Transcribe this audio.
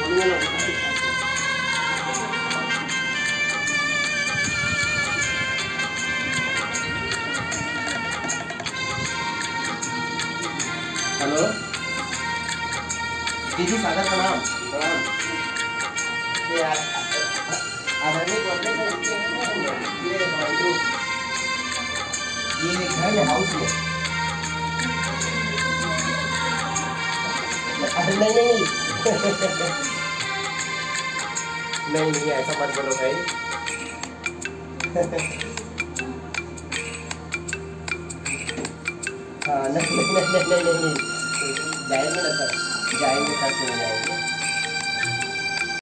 हो गया हेलो दीदी सागर प्रणाम ये घर है हाउस में। अरे नहीं नहीं। नहीं नहीं, ऐसा मत बोलो भाई। हाँ नहीं नहीं नहीं नहीं नहीं नहीं। जाएँगे ना, सर। जाएँगे सर क्यों नहीं जाएँगे।